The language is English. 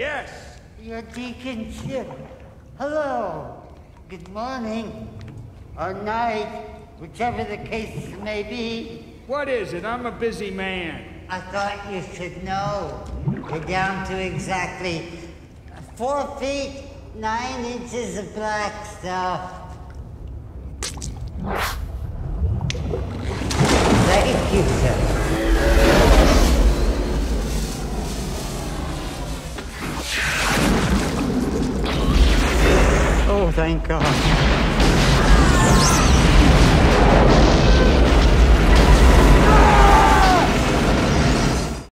Uh, Deacon Chip. Hello. Good morning. Or night, whichever the case may be. What is it? I'm a busy man. I thought you should know. You're down to exactly four feet, nine inches of black stuff. Thank you, sir. thank God.